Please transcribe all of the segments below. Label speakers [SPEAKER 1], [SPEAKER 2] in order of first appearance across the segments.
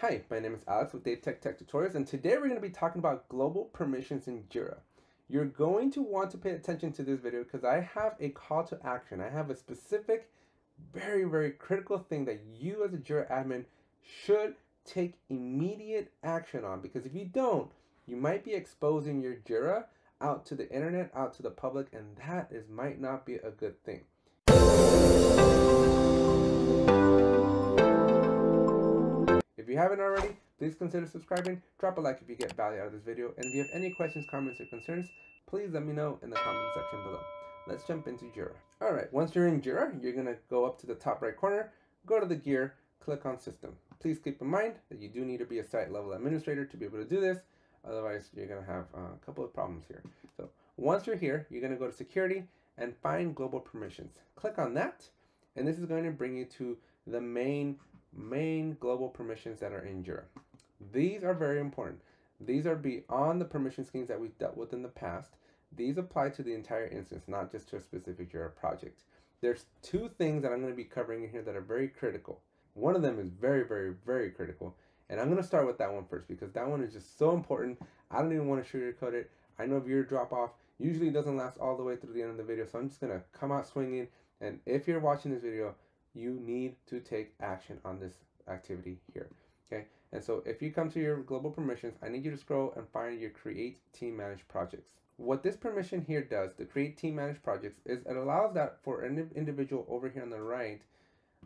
[SPEAKER 1] Hi, my name is Alex with Apetech Tech Tutorials, and today we're going to be talking about global permissions in Jira. You're going to want to pay attention to this video because I have a call to action. I have a specific, very, very critical thing that you as a Jira admin should take immediate action on because if you don't, you might be exposing your Jira out to the internet, out to the public, and that is might not be a good thing. If you haven't already, please consider subscribing, drop a like if you get value out of this video, and if you have any questions, comments, or concerns, please let me know in the comment section below. Let's jump into Jira. Alright, once you're in Jira, you're to go up to the top right corner, go to the gear, click on system. Please keep in mind that you do need to be a site level administrator to be able to do this. Otherwise, you're to have a couple of problems here. So once you're here, you're to go to security and find global permissions. Click on that, and this is going to bring you to the main, main global permissions that are in Jira. These are very important. These are beyond the permission schemes that we've dealt with in the past. These apply to the entire instance, not just to a specific Jira project. There's two things that I'm going to be covering in here that are very critical. One of them is very, very, very critical. And I'm going to start with that one first because that one is just so important. I don't even want to sugarcoat it. I know viewer drop off usually doesn't last all the way through the end of the video. So I'm just going to come out swinging. And if you're watching this video, you need to take action on this activity here. Okay. And so if you come to your global permissions, I need you to scroll and find your create team manage projects. What this permission here does, the create team manage projects, is it allows that for an individual over here on the right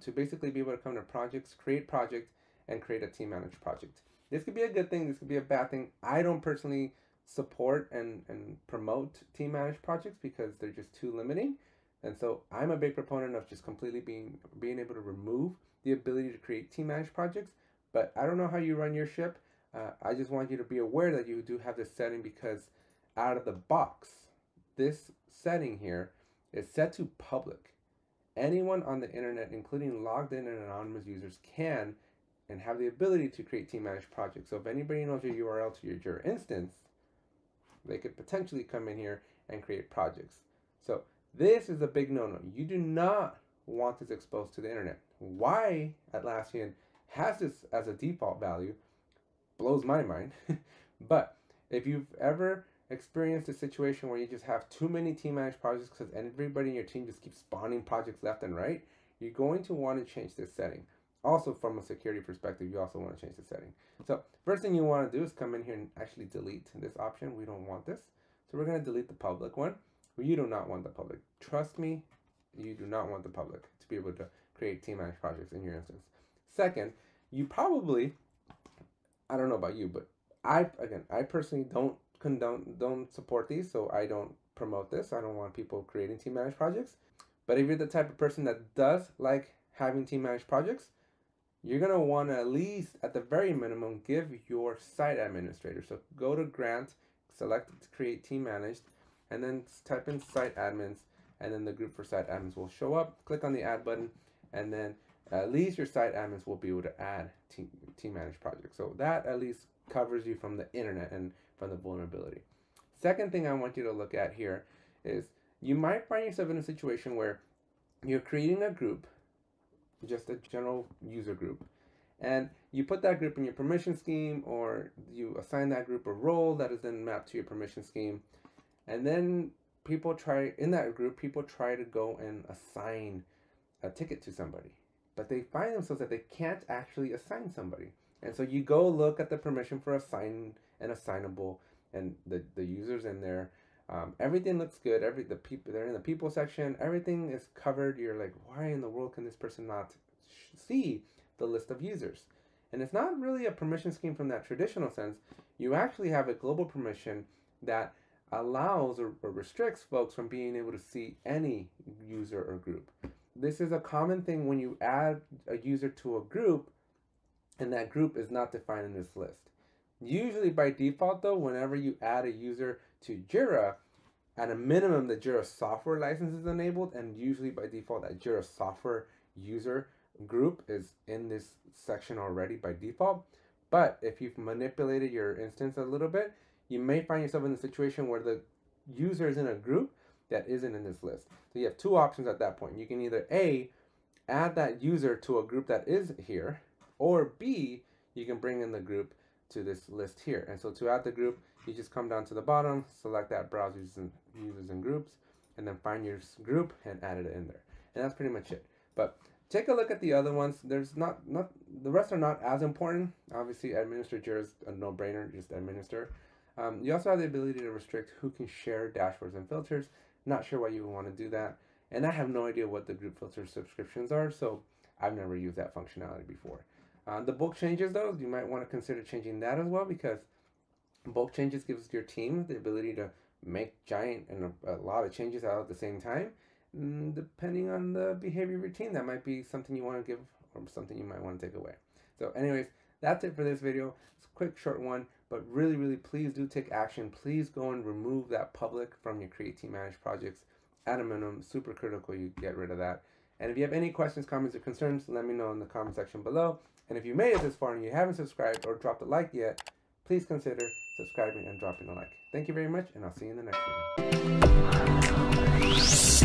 [SPEAKER 1] to basically be able to come to projects, create project, and create a team managed project. This could be a good thing, this could be a bad thing. I don't personally support and, and promote team managed projects because they're just too limiting. And so I'm a big proponent of just completely being being able to remove the ability to create team managed projects. But I don't know how you run your ship. Uh, I just want you to be aware that you do have this setting because out of the box, this setting here is set to public anyone on the internet, including logged in and anonymous users, can and have the ability to create team managed projects. So if anybody knows your URL to your Jira instance, they could potentially come in here and create projects. So this is a big no-no. You do not want this exposed to the internet. Why Atlassian has this as a default value blows my mind. but if you've ever experienced a situation where you just have too many team managed projects because everybody in your team just keeps spawning projects left and right, you're going to want to change this setting. Also, from a security perspective, you also want to change the setting. So first thing you want to do is come in here and actually delete this option. We don't want this. So we're going to delete the public one. You do not want the public. Trust me, you do not want the public to be able to create team managed projects in your instance. Second, you probably, I don't know about you, but I, again, I personally don't condone don't support these, so I don't promote this. I don't want people creating team managed projects. But if you're the type of person that does like having team managed projects, you're gonna want to at least, at the very minimum, give your site administrator. So go to Grant, select Create Team Managed, and then type in Site Admins, and then the group for site admins will show up. Click on the Add button, and then at least your site admins will be able to add team, team managed projects. So that at least covers you from the internet and from the vulnerability. Second thing I want you to look at here is you might find yourself in a situation where you're creating a group, just a general user group, and you put that group in your permission scheme or you assign that group a role that is then mapped to your permission scheme. And then people try, in that group, people try to go and assign a ticket to somebody. But they find themselves that they can't actually assign somebody. And so you go look at the permission for assign and assignable and the, the users in there. Um, everything looks good. Every the people they're in the people section. Everything is covered. You're like, why in the world can this person not see the list of users? And it's not really a permission scheme from that traditional sense. You actually have a global permission that allows or, or restricts folks from being able to see any user or group. This is a common thing when you add a user to a group and that group is not defined in this list. Usually by default though, whenever you add a user to Jira, at a minimum the Jira software license is enabled and usually by default that Jira software user group is in this section already by default. But if you've manipulated your instance a little bit, you may find yourself in a situation where the user is in a group that isn't in this list. So you have two options at that point. You can either A, add that user to a group that is here, or B, you can bring in the group to this list here. And so to add the group, you just come down to the bottom, select that browse users and, users and groups, and then find your group and add it in there. And that's pretty much it. But take a look at the other ones. There's not, not the rest are not as important. Obviously, administer Jira is a no-brainer, just administer. Um, you also have the ability to restrict who can share dashboards and filters. Not sure why you would want to do that. And I have no idea what the group filter subscriptions are, so I've never used that functionality before. Uh, the bulk changes, though, you might want to consider changing that as well because bulk changes gives your team the ability to make giant and a, a lot of changes out at the same time. And mm, depending on the behavior of your team, that might be something you want to give or something you might want to take away. So anyways, that's it for this video. It's a quick, short one, but really, really, please do take action. Please go and remove that public from your Create Team Manage projects at a minimum. Super critical you get rid of that. And if you have any questions, comments, or concerns, let me know in the comment section below. And if you made it this far and you haven't subscribed or dropped a like yet, please consider subscribing and dropping a like. Thank you very much, and I'll see you in the next video.